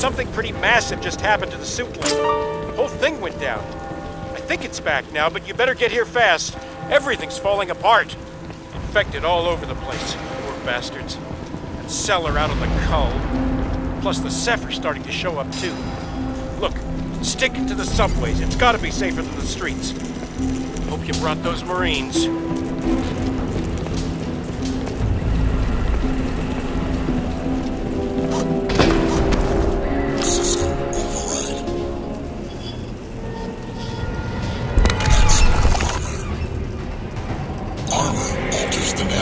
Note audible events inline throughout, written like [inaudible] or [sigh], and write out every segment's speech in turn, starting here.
Something pretty massive just happened to the suit link. The whole thing went down. I think it's back now, but you better get here fast. Everything's falling apart. Infected all over the place. Poor bastards. That cellar out on the cull. Plus the Zephyr's starting to show up too. Look, stick to the subways. It's gotta be safer than the streets. Hope you brought those Marines.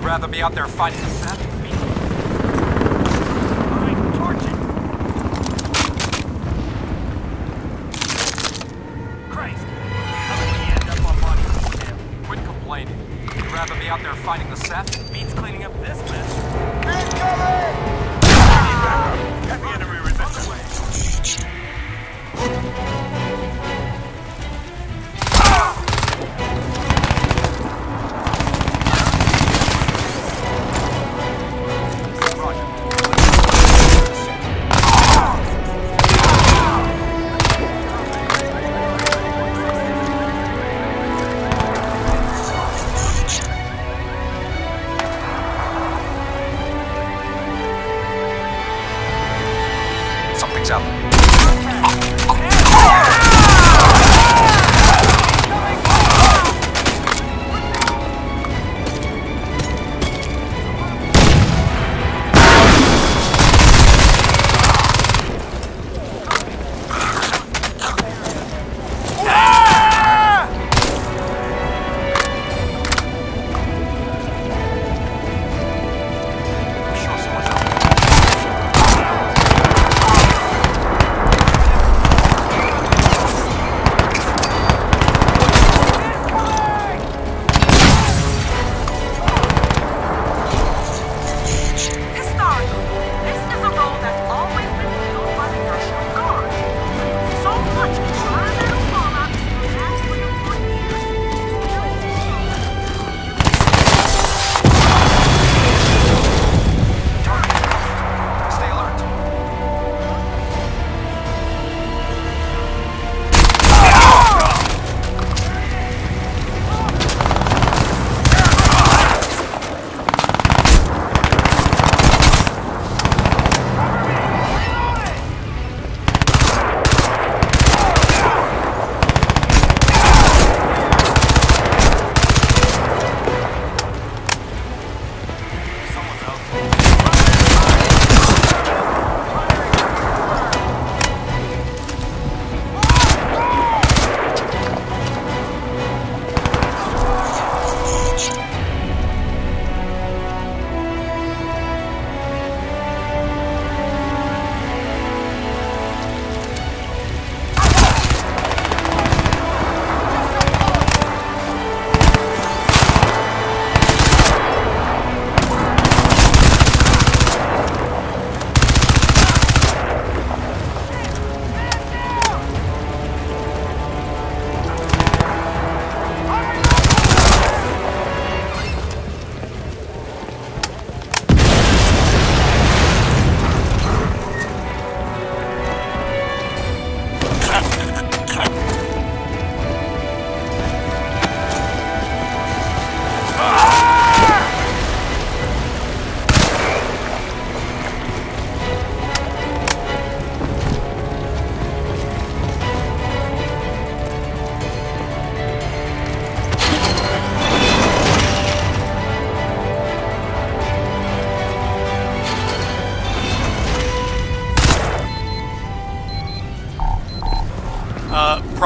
You'd rather be out there fighting the Ceph? Me too. All right, torch it. Christ! How'd we end up on body detail? Quit complaining. You'd rather be out there fighting the Ceph? Beats cleaning up this mess. Incoming! Heavy enemy resistance.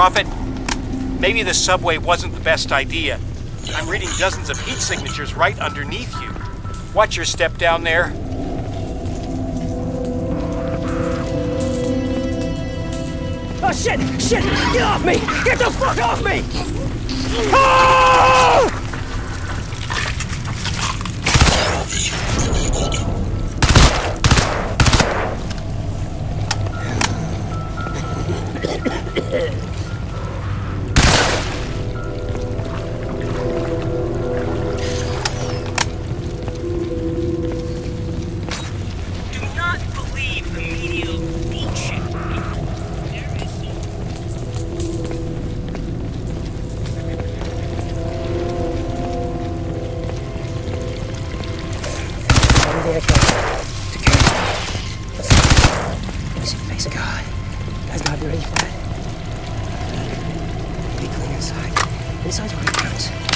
Prophet, maybe the subway wasn't the best idea. I'm reading dozens of heat signatures right underneath you. Watch your step down there. Oh shit! Shit! Get off me! Get the fuck off me! Ah! [laughs] Vision your face. God. You guys gotta be ready for that. Be clean inside. Inside's where it counts.